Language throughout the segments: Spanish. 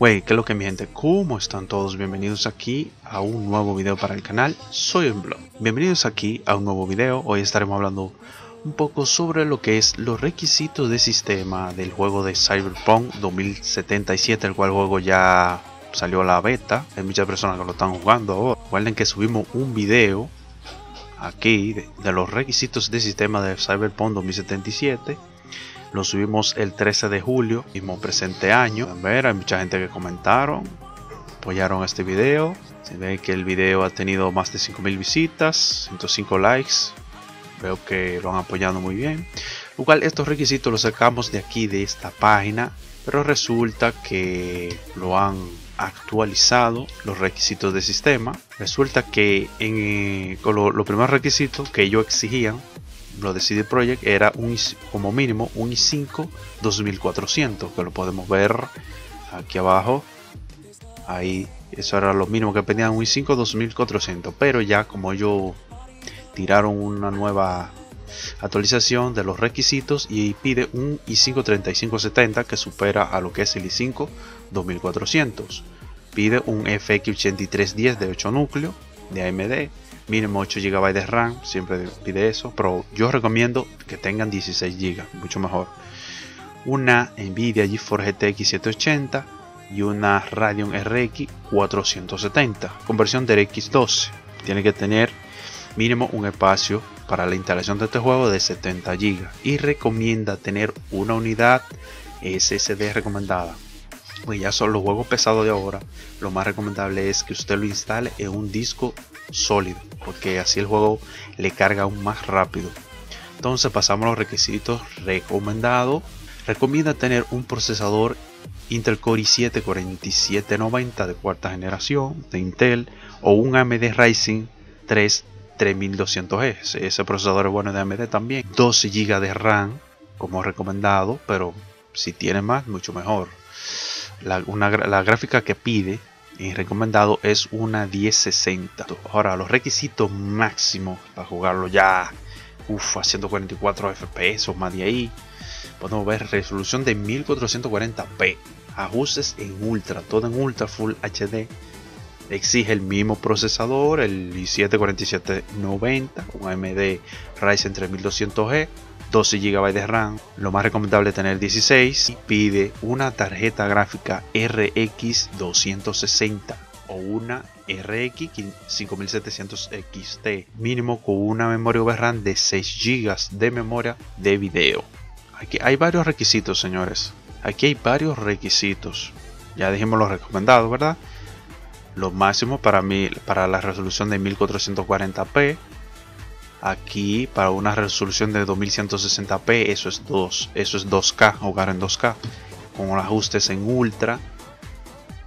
Wey, ¿qué es lo que mi gente? ¿Cómo están todos? Bienvenidos aquí a un nuevo video para el canal. Soy Enblog. Bienvenidos aquí a un nuevo video. Hoy estaremos hablando un poco sobre lo que es los requisitos de sistema del juego de Cyberpunk 2077, el cual juego ya salió a la beta. Hay muchas personas que lo están jugando ahora. Recuerden que subimos un video aquí de, los requisitos de sistema de Cyberpunk 2077 lo subimos el 13 de julio mismo presente año. Ver hay mucha gente que comentaron apoyaron este video. Se ve que el video ha tenido más de 5000 visitas 105 likes. Veo que lo han apoyado muy bien. Lo cual estos requisitos los sacamos de aquí de esta página. Pero resulta que lo han actualizado los requisitos de sistema. Resulta que en, eh, los lo primeros requisitos que ellos exigían, lo de CD Projekt, era un, como mínimo un i5 2400, que lo podemos ver aquí abajo. Ahí, eso era lo mínimo que pedían, un i5 2400. Pero ya como ellos tiraron una nueva actualización de los requisitos y pide un i5 3570 que supera a lo que es el i5 2400 pide un FX8310 de 8 núcleos de AMD mínimo 8 GB de RAM siempre pide eso pero yo recomiendo que tengan 16 GB mucho mejor una Nvidia GeForce GTX 780 y una Radeon RX 470 conversión de RX12 tiene que tener mínimo un espacio para la instalación de este juego de 70 GB y recomienda tener una unidad SSD recomendada. Pues ya son los juegos pesados de ahora, lo más recomendable es que usted lo instale en un disco sólido, porque así el juego le carga aún más rápido. Entonces pasamos a los requisitos recomendados. Recomienda tener un procesador Intel Core i7 4790 de cuarta generación de Intel o un AMD Ryzen 3 3200G. Ese procesador es bueno de AMD también. 12 GB de RAM como recomendado, pero si tiene más, mucho mejor. La, gráfica que pide y recomendado es una 1060. Ahora, los requisitos máximos para jugarlo ya, uff, a 144 FPS o más de ahí. Podemos ver resolución de 1440p, ajustes en ultra, todo en ultra full HD exige el mismo procesador, el i7-4790, un AMD Ryzen 3200G, 12 GB de RAM, lo más recomendable es tener 16 y pide una tarjeta gráfica RX 260 o una RX 5700 XT mínimo con una memoria VRAM de 6 GB de memoria de video. Aquí hay varios requisitos, señores. Aquí hay varios requisitos. Ya dijimos los recomendados, ¿verdad? lo máximo para mí para la resolución de 1440p aquí para una resolución de 2160p eso es 2 eso es 2k jugar en 2k con ajustes en ultra.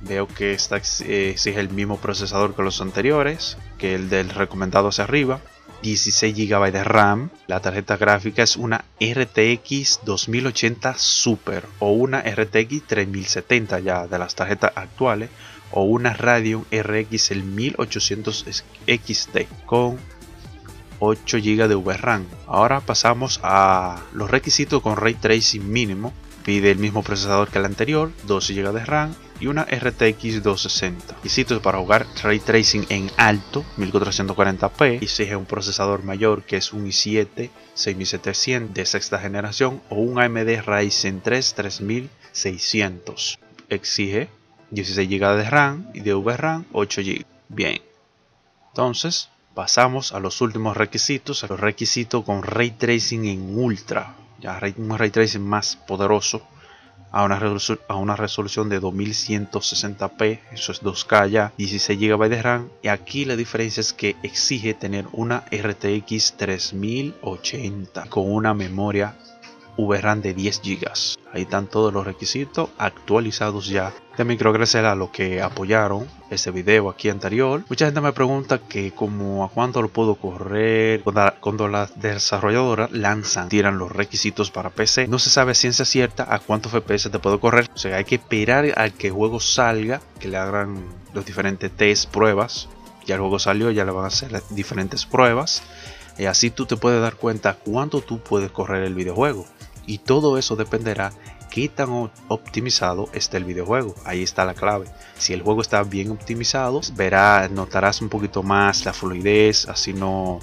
Veo que esta exige el mismo procesador que los anteriores que el del recomendado hacia arriba. 16 GB de RAM. La tarjeta gráfica es una RTX 2080 Super o una RTX 3070 ya de las tarjetas actuales o una Radeon RX el 1800 XT con 8 GB de VRAM. Ahora pasamos a los requisitos con Ray Tracing mínimo. Pide el mismo procesador que el anterior, 12 GB de RAM y una RTX 260. Requisitos para jugar Ray Tracing en alto, 1440p. Exige un procesador mayor que es un i7 6700 de sexta generación o un AMD Ryzen 3 3600. Exige 16 GB de RAM y de VRAM 8 GB. Bien. Entonces, pasamos a los últimos requisitos, a los requisitos con ray tracing en ultra, ya un ray tracing más poderoso a una, a una resolución de 2160p, eso es 2K ya, 16 GB de RAM y aquí la diferencia es que exige tener una RTX 3080 con una memoria VRAM de 10 GB. Ahí están todos los requisitos actualizados ya. También quiero agradecer a los que apoyaron este video aquí anterior. Mucha gente me pregunta que como a cuánto lo puedo correr cuando las desarrolladoras lanzan, tiran los requisitos para PC. No se sabe ciencia cierta a cuántos FPS te puedo correr. O sea, hay que esperar al que el juego salga, que le hagan los diferentes test, pruebas. Ya el juego salió, ya le van a hacer diferentes pruebas. Y así tú te puedes dar cuenta cuánto tú puedes correr el videojuego y todo eso dependerá qué tan optimizado está el videojuego. Ahí está la clave. Si el juego está bien optimizado, verás, notarás un poquito más la fluidez, así no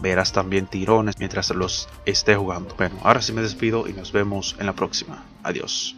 verás también tirones mientras los esté jugando. Bueno, ahora sí me despido y nos vemos en la próxima. Adiós.